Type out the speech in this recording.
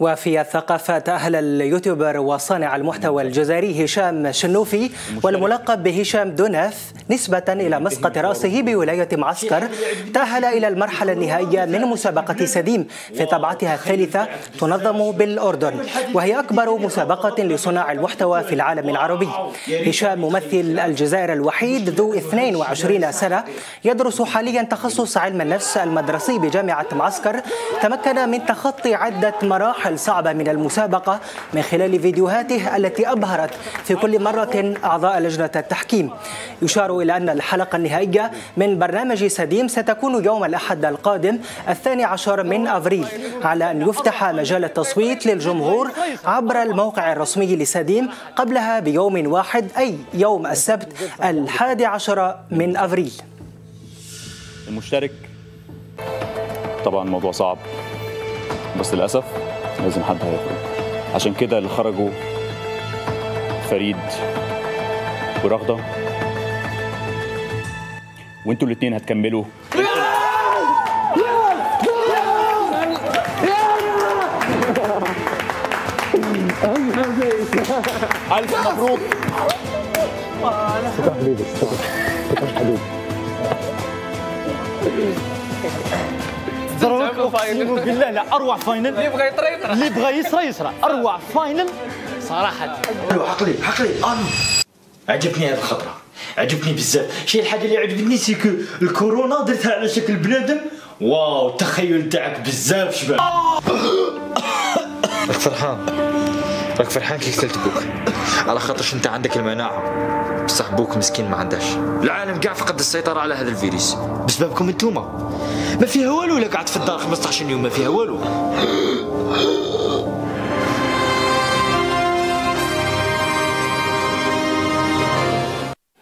وفي الثقافة أهل اليوتيوبر وصانع المحتوى الجزائري هشام شنوفي والملقب بهشام دونف نسبة إلى مسقط رأسه بولاية معسكر تأهل إلى المرحلة النهائية من مسابقة سديم في طبعتها الثالثة تنظم بالأردن وهي أكبر مسابقة لصناع المحتوى في العالم العربي. هشام ممثل الجزائر الوحيد ذو 22 سنة يدرس حاليا تخصص علم النفس المدرسي بجامعة معسكر تمكن من تخطي عدة مراحل صعبة من المسابقة من خلال فيديوهاته التي أبهرت في كل مرة أعضاء لجنة التحكيم. يشار إلى أن الحلقة النهائية من برنامج سديم ستكون يوم الأحد القادم الثاني عشر من أفريل على أن يفتح مجال التصويت للجمهور عبر الموقع الرسمي لسديم قبلها بيوم واحد أي يوم السبت الحادي عشر من أفريل. المشترك؟ طبعا الموضوع صعب بس للأسف لازم حد هيخرج. عشان كده اللي خرجوا فريد ورغدة. وانتوا الاتنين هتكملوا. ألف مبروك. ضربك اقسم بالله لا أروع فاينل اللي بغى يطرى اللي بغى يسرى يسرى. أروع فاينل صراحة. عقلي عقلي. أنا عجبني هذه الخطرة. عجبني بزاف. شي الحاجة اللي عجبتني سيكو الكورونا درتها على شكل بنادم. واو التخيل تاعك بزاف شباب. راك فرحان. راك فرحان كي قتلت بوك على خاطرش أنت عندك المناعة. بصح بوك مسكين ما عندهاش العالم كاع فقد السيطرة على هذا الفيروس. بسببكم أنتوما. ما فيها والو ولا قعدت في الدار 15 يوم ما فيها والو.